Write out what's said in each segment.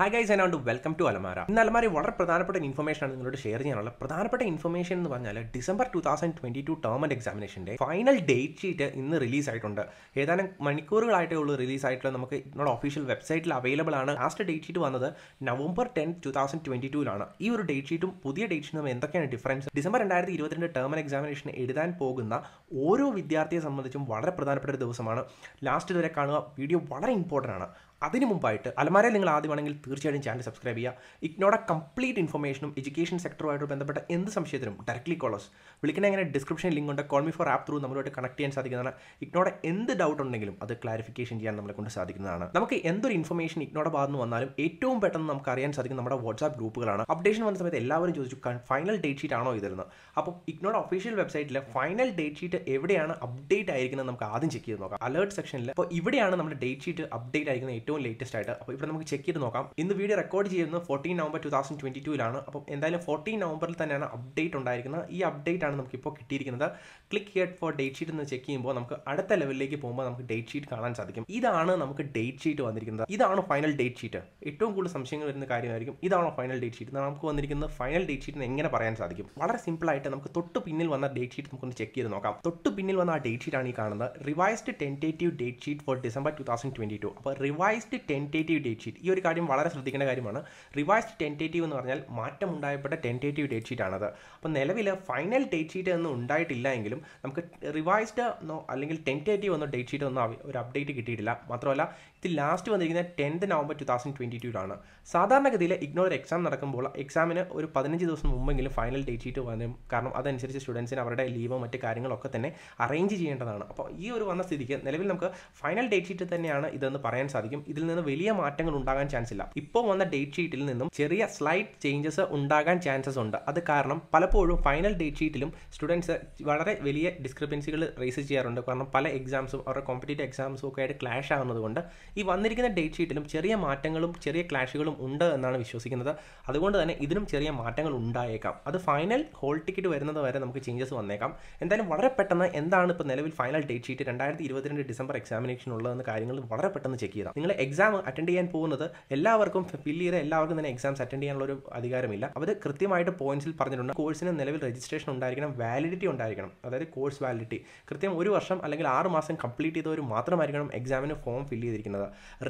Hi guys and welcome to Alamara ഇന്ന് അലമാര വളരെ പ്രധാനപ്പെട്ട ഇൻഫർമേഷൻ ആണ് നിങ്ങളോട് ഷെയർ ചെയ്യാനുള്ള പ്രധാനപ്പെട്ട ഇൻഫർമേഷൻ എന്ന് പറഞ്ഞാൽ December two thousand twenty two term and എക്സാമിനേഷന്റെ final date sheet ഇന്ന് റിലീസ് ആയിട്ടുണ്ട്. ഏതാനും മണിക്കൂറുകളായിട്ടേ ഉള്ളൂ റിലീസ് ആയിട്ടുള്ള നമുക്ക് നമ്മുടെ ഒഫീഷ്യൽ വെബ്സൈറ്റിൽ അവൈലബിൾ ആണ്. ലാസ്റ്റ് ഡേറ്റ് ഷീറ്റ് വന്നത് November ten two thousand twenty ടൂലാണ് ഈ ഒരു ഡേറ്റ് ഷീറ്റും പുതിയ ഡേറ്റ് ഷീറ്റും എന്തൊക്കെയാണ് ഡിഫറൻസ് ഡിസംബർ രണ്ടായിരത്തി ഇരുപത്തിരണ്ട് ടേം ആൻഡ് എക്സാമിനേഷൻ എഴുതാൻ പോകുന്ന ഓരോ വിദ്യാർത്ഥിയെ സംബന്ധിച്ചും വളരെ പ്രധാനപ്പെട്ട ഒരു ദിവസമാണ്. ലാസ്റ്റ് വരെ കാണുക. വീഡിയോ വളരെ ഇമ്പോർട്ടന്റ് ആണ്. അതിന് മുമ്പായിട്ട് അലമാരയിൽ നിങ്ങൾ ആദ്യമാണെങ്കിൽ തീർച്ചയായും ചാനൽ സബ്സ്ക്രൈബ് ചെയ്യുക. ഇഗ്നോടെ കംപ്ലീറ്റ് ഇൻഫർമേഷനും എഡ്യൂക്കേഷൻ സെക്ടറുമായിട്ട് ബന്ധപ്പെട്ട എന്ത് സംശയത്തിനും ഡയറക്ട്ലി കോളേഴ്സ് വിളിക്കുന്ന എങ്ങനെ ഡിസ്ക്രിപ്ഷൻ ലിങ്ക് ഉണ്ട്. Call me for app through നമ്മളുമായിട്ട് കണക്ട് ചെയ്യാൻ സാധിക്കുന്നതാണ്. ഇഗ്നോടെ എന്ത് ഡൗട്ട് ഉണ്ടെങ്കിലും അത് ക്ലാരിഫിക്കേഷൻ ചെയ്യാൻ നമ്മളെ കൊണ്ട് സാധിക്കുന്നതാണ്. നമുക്ക് എന്തൊരു ഇൻഫർമേഷൻ ഇഗ്നോടെ ഭാഗത്ത് വന്നാലും ഏറ്റവും പെട്ടെന്ന് നമുക്ക് അറിയാൻ സാധിക്കും നമ്മുടെ വാട്സ്ആപ്പ് ഗ്രൂപ്പുകളാണ് അപ്ഡേഷൻ വന്ന സമയത്ത് എല്ലാവരും ചോദിച്ചു ഫൈനൽ ഡേറ്റ് ഷീറ്റ് ആണോ ഇതിരുന്നത് അപ്പോൾ ഇഗ്നോടെ ഒഫീഷ്യൽ വെബ്സൈറ്റിൽ ഫൈനൽ ഡേറ്റ് ഷീറ്റ് എവിടെയാണ് അപ്ഡേറ്റ് ആയിരിക്കുന്നത് നമുക്ക് ആദ്യം ചെക്ക് ചെയ്ത് നോക്കാം. അലേർട്ട് സെക്ഷനിൽ അപ്പോൾ ഇവിടെയാണ് നമ്മുടെ ഡേറ്റ് ഷീറ്റ് അപ്ഡേറ്റ് ആയിരിക്കുന്ന ഏറ്റവും ലേറ്റസ്റ്റ് ആയിട്ട്. അപ്പോൾ ഇവിടെ നമുക്ക് ചെക്ക് ചെയ്ത് നോക്കാം. ഇന്ന് വീഡിയോ റെക്കോർഡ് ചെയ്യുന്നത് fourteen November two thousand twenty ടൂലാണ് അപ്പോൾ എന്തായാലും ഫോർട്ടീൻ നവംബറിൽ തന്നെയാണ് അപ്ഡേറ്റ് ഉണ്ടായിരിക്കുന്നത്. ഈ അപ്ഡേറ്റ് ആണ് നമുക്ക് ഇപ്പോൾ കിട്ടിയിരിക്കുന്നത്. Click here for date sheet എന്ന് ചെക്ക് ചെയ്യുമ്പോൾ നമുക്ക് അടുത്ത ലെവലിലേക്ക് പോകുമ്പോൾ നമുക്ക് ഡേറ്റ് ഷീറ്റ് കാണാൻ സാധിക്കും. ഇതാണ് നമുക്ക് ഡേറ്റ് ഷീറ്റ് വന്നിരിക്കുന്നത്. ഇതാണ് ഫൈനൽ ഡേറ്റ് ഷീറ്റ് ഏറ്റവും കൂടുതൽ സംശയങ്ങൾ വരുന്ന കാര്യമായിരിക്കും. ഇതാണോ ഫൈനൽ ഡേറ്റ് ഷീറ്റ് നമുക്ക് വന്നിരിക്കുന്ന ഫൈനൽ ഡേറ്റ് ഷീറ്റ് എങ്ങനെ പറയാൻ സാധിക്കും? വളരെ സിമ്പിൾ ആയിട്ട് നമുക്ക് തൊട്ട് പിന്നിൽ വന്ന ഡേറ്റ് ഷീറ്റ് നമുക്കൊന്ന് ചെക്ക് ചെയ്ത് നോക്കാം. തൊട്ട് പിന്നിൽ വന്ന ആ ഡേറ്റ് ഷീറ്റ് ആണ് ഈ കാണുന്നത്. Revised tentative date sheet for December two thousand twenty two അപ്പോൾ റിവൈസ്ഡ് ടെന്റേറ്റീവ് ഡേറ്റ് ഷീറ്റ് ഈ ഒരു കാര്യം വളരെ ശ്രദ്ധിക്കേണ്ട കാര്യമാണ്. റിവൈസ്ഡ് ടെന്റേറ്റീവ് എന്ന് പറഞ്ഞാൽ മാറ്റം ഉണ്ടായപ്പെട്ട ടെന്റേറ്റീവ് ഡേറ്റ് ഷീറ്റ് ആണത്. അപ്പോൾ നിലവിൽ ഫൈനൽ ഡേറ്റ് ഷീറ്റ് ഒന്നും ഉണ്ടായിട്ടില്ല എങ്കിലും നമുക്ക് റിവൈസ്ഡ് എന്നോ അല്ലെങ്കിൽ ടെന്റേറ്റീവ് എന്നോ ഡേറ്റ് ഷീറ്റ് ഒന്നും ഒരു അപ്ഡേറ്റ് കിട്ടിയിട്ടില്ല. മാത്രമല്ല ഇത് ലാസ്റ്റ് വന്നിരിക്കുന്നത് tenth November two thousand twenty ടൂലാണ് സാധാരണഗതിയിൽ ഇഗ്നോർ എക്സാം നടക്കുമ്പോൾ എക്സാമിന് ഒരു പതിനഞ്ച് ദിവസം മുമ്പെങ്കിലും ഫൈനൽ ഡേറ്റ് ഷീറ്റ് വരും കാരണം അതനുസരിച്ച് സ്റ്റുഡൻസിന് അവരുടെ ലീവോ മറ്റ് കാര്യങ്ങളൊക്കെ തന്നെ അറേഞ്ച് ചെയ്യേണ്ടതാണ്. അപ്പോൾ ഈ ഒരു വന്ന സ്ഥിതിക്ക് നിലവിൽ നമുക്ക് ഫൈനൽ ഡേറ്റ് ഷീറ്റ് തന്നെയാണ് ഇതെന്ന് പറയാൻ സാധിക്കും. ഇതിൽ നിന്ന് വലിയ മാറ്റങ്ങൾ ഉണ്ടാകാൻ ചാൻസ് ഇല്ല. ഇപ്പോൾ വന്ന ഡേറ്റ് ഷീറ്റിൽ നിന്നും ചെറിയ സ്ലൈറ്റ് ചേഞ്ചസ് ഉണ്ടാകാൻ ചാൻസസ് ഉണ്ട്. അത് കാരണം പലപ്പോഴും ഫൈനൽ ഡേറ്റ് ഷീറ്റിലും സ്റ്റുഡൻസ് വളരെ വലിയ ഡിസ്ക്രിപ്പൻസികൾ റേസ് ചെയ്യാറുണ്ട്. കാരണം പല എക്സാംസും അവരുടെ കോമ്പറ്റേറ്റീവ് എക്സാംസും ഒക്കെ ആയിട്ട് ക്ലാഷ് ആകുന്നതുകൊണ്ട് ഈ വന്നിരിക്കുന്ന ഡേറ്റ് ഷീറ്റിലും ചെറിയ മാറ്റങ്ങളും ചെറിയ ക്ലാഷുകളും ഉണ്ട് എന്നാണ് വിശ്വസിക്കുന്നത്. അതുകൊണ്ട് തന്നെ ഇതിനും ചെറിയ മാറ്റങ്ങൾ ഉണ്ടായേക്കാം. അത് ഫൈനൽ ഹോൾ ടിക്കറ്റ് വരുന്നത് വരെ നമുക്ക് ചേഞ്ചസ് വന്നേക്കാം. എന്തായാലും വളരെ പെട്ടെന്ന് എന്താണ് ഇപ്പോൾ നിലവിൽ ഫൈനൽ ഡേറ്റ് ഷീറ്റ് രണ്ടായിരത്തി ഇരുപത്തിരണ്ട് ഡിസംബർ എക്സാമിനേഷൻ ഉള്ളതെന്ന കാര്യങ്ങൾ വളരെ പെട്ടെന്ന് ചെക്ക് ചെയ്താൽ. നിങ്ങൾ എക്സാം അറ്റൻഡ് ചെയ്യാൻ പോകുന്നത് എല്ലാവർക്കും ഫില്ല് ചെയ്ത എല്ലാവർക്കും തന്നെ എക്സാംസ് അറ്റൻഡ് ചെയ്യാനുള്ള ഒരു അധികാരമില്ല. അവർ കൃത്യമായിട്ട് പോയിന്റ്സിൽ പറഞ്ഞിട്ടുണ്ട്. കോഴ്സിന് നിലവിൽ രജിസ്ട്രേഷൻ ഉണ്ടായിരിക്കണം വാലിഡിറ്റി ഉണ്ടായിരിക്കണം. അതായത് കോഴ്സ് വാലിഡിറ്റി കൃത്യം ഒരു വർഷം അല്ലെങ്കിൽ ആറ് മാസം കംപ്ലീറ്റ് ചെയ്തവർ മാത്രമായിരിക്കണം എക്സാമിന് ഫോം ഫില്ല് ചെയ്തിരിക്കുന്നത്.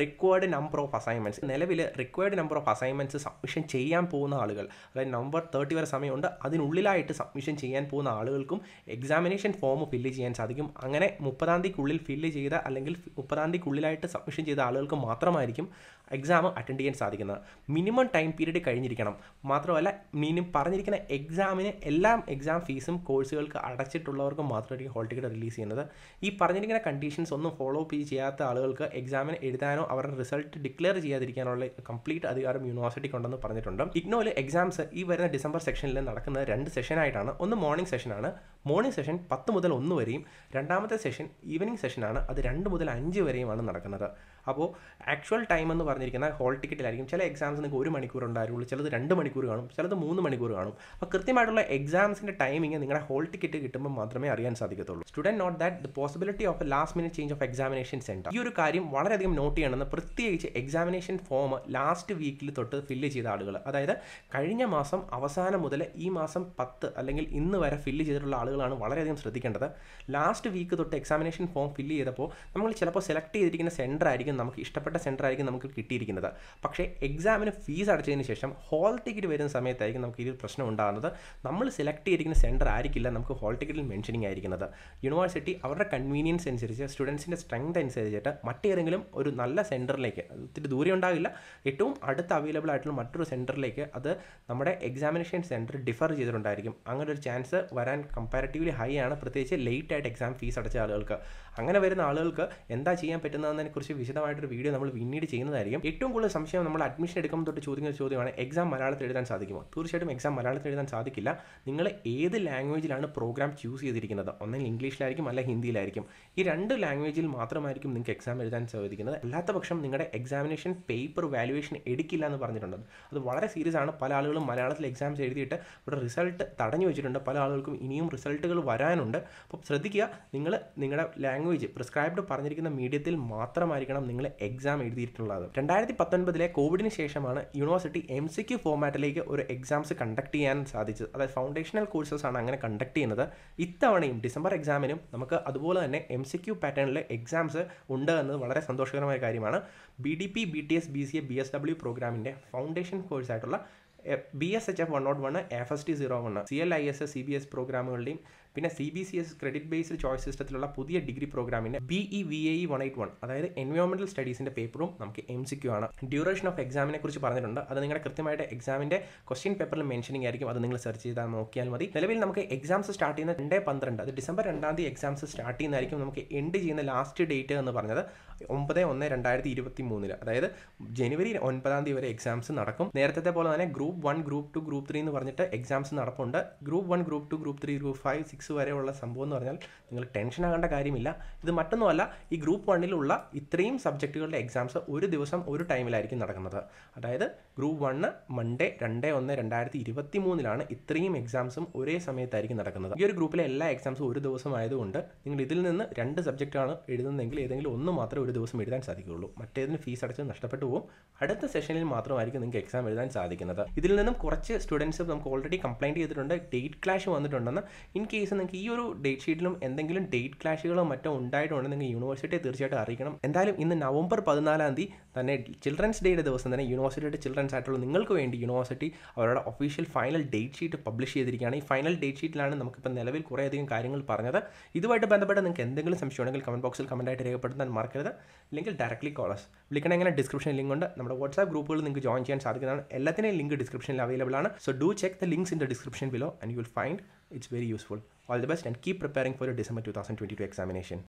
റിക്വയർഡ് നമ്പർ ഓഫ് അസൈൻമെന്റ്സ് നിലവിൽ required number of assignments submission ചെയ്യാൻ പോകുന്ന ആളുകൾ അതായത് നമ്പർ തേർട്ടി വരെ സമയമുണ്ട്. അതിനുള്ളിലായിട്ട് സബ്മിഷൻ ചെയ്യാൻ പോകുന്ന ആളുകൾക്കും എക്സാമിനേഷൻ ഫോം ഫില്ല് ചെയ്യാൻ സാധിക്കും. അങ്ങനെ മുപ്പതാം തീയതിക്കുള്ളിൽ ഫില്ല് ചെയ്ത അല്ലെങ്കിൽ മുപ്പതാം തീയതിക്കുള്ളിലായിട്ട് സബ്മിഷൻ ചെയ്ത ആളുകൾക്ക് മാത്രമായിരിക്കും എക്സാം അറ്റൻഡ് ചെയ്യാൻ സാധിക്കുന്നത്. മിനിമം ടൈം പീരീഡ് കഴിഞ്ഞിരിക്കണം. മാത്രമല്ല മിനിമം പറഞ്ഞിരിക്കുന്ന എക്സാമിന് എല്ലാ എക്സാം ഫീസും കോഴ്സുകൾക്ക് അടച്ചിട്ടുള്ളവർക്ക് മാത്രമായിരിക്കും ഹോൾ ടിക്കറ്റ് റിലീസ് ചെയ്യുന്നത്. ഈ പറഞ്ഞിരിക്കുന്ന കണ്ടീഷൻസ് ഒന്നും ഫോളോ അപ്പ് ചെയ്യാത്ത ആളുകൾക്ക് എക്സാമിന് എഴുതാനോ അവരുടെ റിസൾട്ട് ഡിക്ലെയർ ചെയ്യാതിരിക്കാനുള്ള കംപ്ലീറ്റ് അധികാരം യൂണിവേഴ്സിറ്റിക്ക് ഉണ്ടെന്ന് പറഞ്ഞിട്ടുണ്ട്. ഇഗ്നോയിൽ എക്സാംസ് ഈ വരുന്ന ഡിസംബർ സെക്ഷനിൽ നടക്കുന്നത് രണ്ട് സെഷനായിട്ടാണ് ഒന്ന് മോർണിംഗ് സെഷനാണ് മോർണിംഗ് സെഷൻ പത്ത് മുതൽ ഒന്ന് വരെയും. രണ്ടാമത്തെ സെഷൻ ഈവനിങ് സെഷനാണ് അത് രണ്ട് മുതൽ അഞ്ച് വരെയുമാണ് നടക്കുന്നത്. അപ്പോൾ ആക്ച്വൽ ടൈം എന്ന് പറഞ്ഞിരിക്കുന്ന ഹോൾ ടിക്കറ്റിലായിരിക്കും ചില എക്സാംസ് നിങ്ങൾക്ക് ഒരു മണിക്കൂർ ഉണ്ടായിരുള്ളൂ ചിലത് രണ്ട് മണിക്കൂർ കാണും ചിലത് മൂന്ന് മണിക്കൂർ കാണും. അപ്പോൾ കൃത്യമായിട്ടുള്ള എക്സാംസിന്റെ ടൈമിംഗ് നിങ്ങളുടെ ഹോൾ ടിക്കറ്റ് കിട്ടുമ്പോൾ മാത്രമേ അറിയാൻ സാധിക്കത്തുള്ളൂ. Student note that the possibility of last minute change of examination centre ഈ ഒരു കാര്യം വളരെയധികം നോട്ട് ചെയ്യണമെന്ന് പ്രത്യേകിച്ച് എക്സാമിനേഷൻ ഫോം ലാസ്റ്റ് വീക്കിൽ തൊട്ട് ഫില്ല് ചെയ്ത ആളുകൾ അതായത് കഴിഞ്ഞ മാസം അവസാനം മുതൽ ഈ മാസം പത്ത് അല്ലെങ്കിൽ ഇന്ന് വരെ ഫില്ല് ചെയ്തിട്ടുള്ള ആളുകളാണ് വളരെയധികം ശ്രദ്ധിക്കേണ്ടത്. ലാസ്റ്റ് വീക്ക് തൊട്ട് എക്സാമിനേഷൻ ഫോം ഫില്ല് ചെയ്തപ്പോൾ നമ്മൾ ചിലപ്പോൾ സെലക്ട് ചെയ്തിരിക്കുന്ന സെന്റർ ആയിരിക്കും നമുക്ക് ഇഷ്ടപ്പെട്ട സെന്റർ ആയിരിക്കും നമുക്ക് കിട്ടിയിരിക്കുന്നത്. പക്ഷേ എക്സാമിന് ഫീസ് അടച്ചതിന് ശേഷം ഹോൾ ടിക്കറ്റ് വരുന്ന സമയത്തായിരിക്കും നമുക്ക് ഈ പ്രശ്നം ഉണ്ടാകുന്നത്. നമ്മൾ സെലക്ട് ചെയ്തിരിക്കുന്ന സെന്റർ ആയിരിക്കില്ല നമുക്ക് ഹോൾ ടിക്കറ്റിൽ മെൻഷനിങ് ആയിരിക്കുന്നത്. യൂണിവേഴ്സിറ്റി അവരുടെ കൺവീനിയൻസ് അനുസരിച്ച് സ്റ്റുഡൻസിന്റെ സ്ട്രെങ്ത് അനുസരിച്ചിട്ട് മറ്റേതെങ്കിലും ഒരു നല്ല സെന്ററിലേക്ക് ഒത്തിരി ദൂരം ഉണ്ടാകില്ല ഏറ്റവും അടുത്ത് അവൈലബിൾ ആയിട്ടുള്ള മറ്റൊരു സെന്ററിലേക്ക് അത് നമ്മുടെ എക്സാമിനേഷൻ സെന്റർ ഡിഫർ ചെയ്തിട്ടുണ്ടായിരിക്കും. അങ്ങനെ ഒരു ചാൻസ് വരാൻ കമ്പാരിറ്റീവ്ലി ഹൈ ആണ്. പ്രത്യേകിച്ച് ലേറ്റ് ആയിട്ട് എക്സാം ഫീസ് അടച്ച ആളുകൾക്ക്. അങ്ങനെ വരുന്ന ആളുകൾക്ക് എന്താ ചെയ്യാൻ പറ്റുന്നതെന്നതിനെക്കുറിച്ച് കുറിച്ച് വിശദമായിട്ടൊരു വീഡിയോ നമ്മൾ പിന്നീട് ചെയ്യുന്നതായിരിക്കും. ഏറ്റവും കൂടുതൽ സംശയം നമ്മൾ അഡ്മിഷൻ എടുക്കുമ്പോൾ തൊട്ട് ചോദിക്കുന്ന ചോദ്യമാണ് എക്സാം മലയാളത്തിൽ എഴുതാൻ സാധിക്കുമോ? തീർച്ചയായിട്ടും എക്സാം മലയാളത്തിൽ എഴുതാൻ സാധിക്കില്ല. നിങ്ങൾ ഏത് ലാംഗ്വേജിലാണ് പ്രോഗ്രാം ചൂസ് ചെയ്തിരിക്കുന്നത്? ഒന്നെങ്കിൽ ഇംഗ്ലീഷിലായിരിക്കും അല്ല ഹിന്ദിയിലായിരിക്കും. ഈ രണ്ട് ലാംഗ്വേജിൽ മാത്രമായിരിക്കും നിങ്ങൾക്ക് എക്സാം എഴുതാൻ സാധിക്കുന്നത്. അല്ലാത്ത പക്ഷം നിങ്ങളുടെ എക്സാമിനേഷൻ പേപ്പർ വാലുവേഷൻ എടുക്കില്ല എന്ന് പറഞ്ഞിട്ടുണ്ട്. അത് വളരെ സീരിയസ് ആണ്. പല ആളുകളും മലയാളത്തിൽ എക്സാംസ് എഴുതിയിട്ട് ഇവിടെ റിസൾട്ട് തടഞ്ഞു വെച്ചിട്ടുണ്ട്. പല ആളുകൾക്കും ഇനിയും റിസൾട്ടുകൾ വരാനുണ്ട്. അപ്പോൾ ശ്രദ്ധിക്കുക നിങ്ങൾ നിങ്ങളുടെ ലാംഗ്വേജ് പ്രിസ്ക്രൈബ്ഡ് പറഞ്ഞിരിക്കുന്ന മീഡിയത്തിൽ മാത്രമായിരിക്കണം നിങ്ങൾ എക്സാം എഴുതിയിട്ടുള്ളത്. രണ്ടായിരത്തി പത്തൊൻപതിലെ കോവിഡിന് ശേഷമാണ് യൂണിവേഴ്സിറ്റി എം സി ക്യു ഫോമാറ്റിലേക്ക് ഒരു എക്സാംസ് കണ്ടക്ട് ചെയ്യാൻ സാധിച്ചത്. അതായത് ഫൗണ്ടേഷണൽ കോഴ്സസ് ആണ് അങ്ങനെ കണ്ടക്ട് ചെയ്യുന്നത്. ഇത്തവണയും ഡിസംബർ എക്സാമിനും നമുക്ക് അതുപോലെ തന്നെ എം സി ക്യു പാറ്റേണിലെ എക്സാംസ് ഉണ്ട് എന്നത് വളരെ സന്തോഷകരമായ കാര്യമാണ്. B D P B T S B C A B S W പ്രോഗ്രാമിന്റെ foundation കോഴ്സായിട്ടുള്ള B S H F one nought one F S T zero one C L I S C B S പ്രോഗ്രാമുകളുടെയും പിന്നെ C B C S credit based choice സിസ്റ്റത്തിലുള്ള പുതിയ degree പ്രോഗ്രാമിന്റെ B E V A one eight one അതായത് എൻവയോൺമെന്റൽ സ്റ്റഡീസിന്റെ പേപ്പറും നമുക്ക് M C ആണ്. Duration of എക്സാമിനെ കുറിച്ച് പറഞ്ഞിട്ടുണ്ട്. അത് നിങ്ങളുടെ കൃത്യമായിട്ട് എക്സാമിന്റെ ക്വസ്റ്റ്യൻ പേപ്പറിൽ മെൻഷനിങ് ആയിരിക്കും. അത് നിങ്ങൾ സെർച്ച് ചെയ്താൽ നോക്കിയാൽ മതി. നിലവിൽ നമുക്ക് എക്സാംസ് സ്റ്റാർട്ട് ചെയ്യുന്ന രണ്ട് പന്ത്രണ്ട്. അത് ഡിസംബർ രണ്ടാം തീയതി എക്സാംസ് സ്റ്റാർട്ട് ചെയ്യുന്നതായിരിക്കും നമുക്ക് എൻഡ് ചെയ്യുന്ന ലാസ്റ്റ് ഡേറ്റ് എന്ന് പറഞ്ഞത്. ഒമ്പത് ഒന്ന് രണ്ടായിരത്തി ഇരുപത്തി മൂന്നിൽ അതായത് ജനുവരി ഒൻപതാം തീയതി വരെ എക്സാംസ് നടക്കും. നേരത്തെ പോലെ തന്നെ group one group two group three എന്ന് പറഞ്ഞിട്ട് exams നടപ്പുണ്ട്. Group one group two group three group five six വരെയുള്ള സംഭവം എന്ന് പറഞ്ഞാൽ നിങ്ങൾ ടെൻഷൻ ആകേണ്ട കാര്യമില്ല. ഇത് മറ്റൊന്നുമല്ല ഈ ഗ്രൂപ്പ് വണ്ണിലുള്ള ഇത്രയും സബ്ജക്റ്റുകളുടെ എക്സാംസ് ഒരു ദിവസം ഒരു ടൈമിലായിരിക്കും നടക്കുന്നത്. അതായത് ഗ്രൂപ്പ് വണ്ണ് മൺഡേ രണ്ട് ഒന്ന് രണ്ടായിരത്തി ഇരുപത്തി മൂന്നിലാണ് ഇത്രയും എക്സാംസും ഒരേ സമയത്തായിരിക്കും നടക്കുന്നത്. ഈ ഒരു ഗ്രൂപ്പിലെ എല്ലാ എക്സാംസും ഒരു ദിവസം ആയതുകൊണ്ട് നിങ്ങൾ ഇതിൽ നിന്ന് രണ്ട് സബ്ജക്റ്റാണ് എഴുതുന്നതെങ്കിൽ ഏതെങ്കിലും ഒന്ന് മാത്രമേ ഒരു ദിവസം എഴുതാൻ സാധിക്കുകയുള്ളൂ. മറ്റേതിന് ഫീസ് അടച്ച് നഷ്ടപ്പെട്ടു പോകും. അടുത്ത സെഷനിൽ മാത്രമായിരിക്കും നിങ്ങൾക്ക് എക്സാം എഴുതാൻ സാധിക്കുന്നത്. ഇതിൽ നിന്നും കുറച്ച് സ്റ്റുഡൻസ് നമുക്ക് ഓൾറെഡി കംപ്ലൈന്റ് ചെയ്തിട്ടുണ്ട്. ഡേറ്റ് ക്ലാഷ് വന്നിട്ടുണ്ടെന്ന്. ഇൻ കേസ് നിങ്ങൾക്ക് ഈ ഒരു ഡേറ്റ് ഷീറ്റിലും എന്തെങ്കിലും ഡേറ്റ് ക്ലാഷുകളോ മറ്റോ ഉണ്ടായിട്ടുണ്ടെങ്കിൽ നിങ്ങൾ യൂണിവേഴ്സിറ്റിയെ തീർച്ചയായിട്ടും അറിയിക്കണം. എന്തായാലും ഇന്ന് നവംബർ പതിനാലാം തീയതി തന്നെ ചിൽഡ്രൻസ് ഡേയുടെ ദിവസം തന്നെ യൂണിവേഴ്സിറ്റിയുടെ ചിൽഡ്രൻസ് ആയിട്ടുള്ള നിങ്ങൾക്ക് വേണ്ടി യൂണിവേഴ്സിറ്റി അവരുടെ official final date sheet publish ചെയ്തിരിക്കുകയാണ്. ഈ ഫൈനൽ ഡേറ്റ് ഷീറ്റിലാണ് നമുക്കിപ്പോൾ നിലവിൽ കുറേയധികം കാര്യങ്ങൾ പറഞ്ഞത്. ഇതുമായിട്ട് ബന്ധപ്പെട്ട് നിങ്ങൾക്ക് എന്തെങ്കിലും സംശയം ഉണ്ടെങ്കിൽ കമന്റ് ബോക്സിൽ കമന്റായിട്ട് രേഖപ്പെടുത്താൻ മറക്കരുത്. അല്ലെങ്കിൽ ഡയറക്ട്ലി കോളസ് വിളിക്കണ എങ്ങനെ? ഡിസ്ക്രിപ്ഷൻ ലിങ്ക് ഉണ്ട്. നമ്മുടെ വാട്സ്ആപ്പ് ഗ്രൂപ്പുകൾ നിങ്ങൾക്ക് ജോയിൻ ചെയ്യാൻ സാധിക്കുന്നതാണ്. എല്ലാത്തിനെയും ലിങ്ക് ഡിസ്ക്രിപ്ഷനിൽ അവൈലബിൾ ആണ്. So do check the links in the description below and you will find It's very useful. All the best and keep preparing for your December 2022 examination.